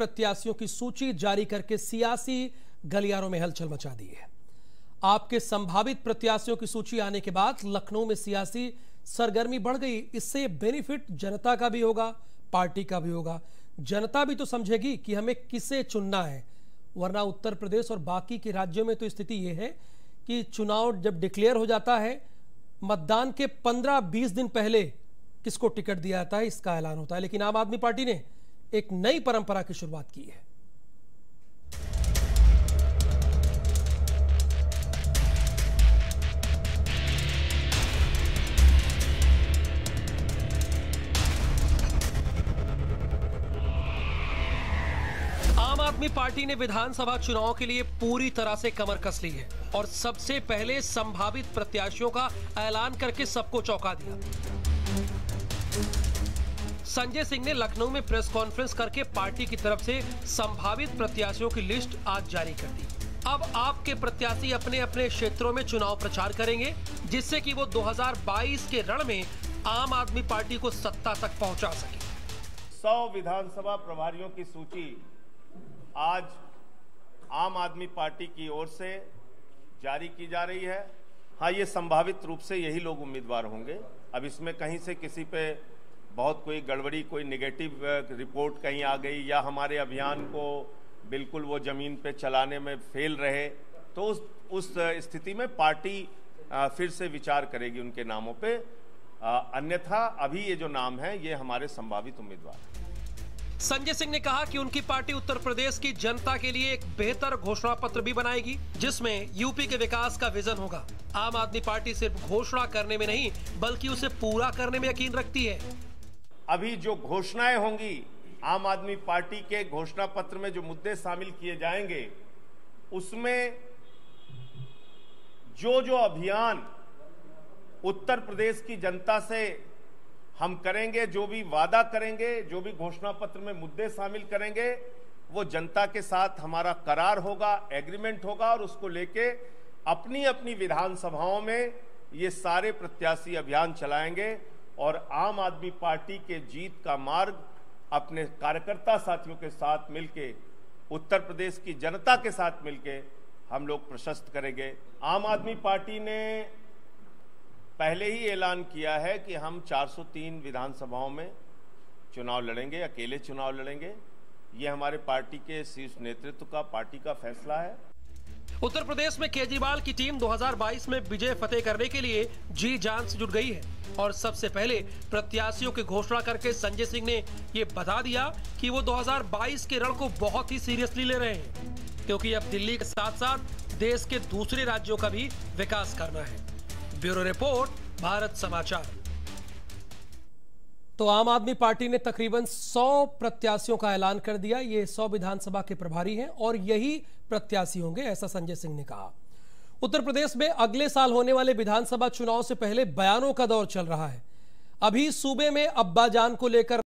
प्रत्याशियों की सूची जारी करके सियासी गलियारों में हलचल मचा दी है। आपके संभावित प्रत्याशियों की सूची आने के बाद लखनऊ में सियासी सरगर्मी बढ़ गई। इससे बेनिफिट जनता का भी होगा, पार्टी का भी होगा। जनता भी तो समझेगी कि हमें किसे चुनना है, वरना उत्तर प्रदेश और बाकी के राज्यों में तो स्थिति यह है कि चुनाव जब डिक्लेयर हो जाता है, मतदान के 15-20 दिन पहले किसको टिकट दिया जाता है, इसका ऐलान होता है। लेकिन आम आदमी पार्टी ने एक नई परंपरा की शुरुआत की है। आम आदमी पार्टी ने विधानसभा चुनाव के लिए पूरी तरह से कमर कस ली है और सबसे पहले संभावित प्रत्याशियों का ऐलान करके सबको चौंका दिया। संजय सिंह ने लखनऊ में प्रेस कॉन्फ्रेंस करके पार्टी की तरफ़ से संभावित प्रत्याशियों की लिस्ट आज जारी कर दी। अब आपके प्रत्याशी अपने अपने क्षेत्रों में चुनाव प्रचार करेंगे, जिससे कि वो 2022 के रण में आम आदमी पार्टी को सत्ता तक पहुँचा सके। सौ विधानसभा प्रभारियों की सूची आज आम आदमी पार्टी की ओर से जारी की जा रही है। हाँ ये संभावित रूप से यही लोग उम्मीदवार होंगे। अब इसमें कहीं से किसी पे बहुत कोई गड़बड़ी, कोई निगेटिव रिपोर्ट कहीं आ गई या हमारे अभियान को बिल्कुल वो ज़मीन पे चलाने में फेल रहे तो उस उस स्थिति में पार्टी फिर से विचार करेगी उनके नामों पे। अन्यथा अभी ये जो नाम है, ये हमारे संभावित उम्मीदवार संजय सिंह ने कहा कि उनकी पार्टी उत्तर प्रदेश की जनता के लिए एक बेहतर घोषणा पत्र भी बनाएगी, जिसमें यूपी के विकास का विजन होगा। आम आदमी पार्टी सिर्फ़ घोषणा करने में नहीं, बल्कि उसे पूरा करने में यकीन रखती है। अभी जो घोषणाएँ होंगी, आम आदमी पार्टी के घोषणा पत्र में जो मुद्दे शामिल किए जाएँगे, उसमें जो जो अभियान उत्तर प्रदेश की जनता से हम करेंगे, जो भी वादा करेंगे, जो भी घोषणा पत्र में मुद्दे शामिल करेंगे, वो जनता के साथ हमारा करार होगा, एग्रीमेंट होगा और उसको लेके अपनी अपनी विधानसभाओं में ये सारे प्रत्याशी अभियान चलाएँगे। और आम आदमी पार्टी के जीत का मार्ग अपने कार्यकर्ता साथियों के साथ मिलके, उत्तर प्रदेश की जनता के साथ मिलके हम लोग प्रशस्त करेंगे। आम आदमी पार्टी ने पहले ही ऐलान किया है कि हम 403 विधानसभाओं में चुनाव लड़ेंगे, अकेले चुनाव लड़ेंगे। ये हमारे पार्टी के शीर्ष नेतृत्व का, पार्टी का फैसला है। उत्तर प्रदेश में केजरीवाल की टीम 2022 में विजय फतेह करने के लिए जी जान से जुट गई है। और सबसे पहले प्रत्याशियों की घोषणा करके संजय सिंह ने ये बता दिया कि वो 2022 के रण को बहुत ही सीरियसली ले रहे हैं, क्योंकि अब दिल्ली के साथ साथ देश के दूसरे राज्यों का भी विकास करना है। ब्यूरो रिपोर्ट, भारत समाचार। तो आम आदमी पार्टी ने तकरीबन 100 प्रत्याशियों का ऐलान कर दिया। ये 100 विधानसभा के प्रभारी हैं और यही प्रत्याशी होंगे, ऐसा संजय सिंह ने कहा। उत्तर प्रदेश में अगले साल होने वाले विधानसभा चुनाव से पहले बयानों का दौर चल रहा है। अभी सूबे में अब्बाजान को लेकर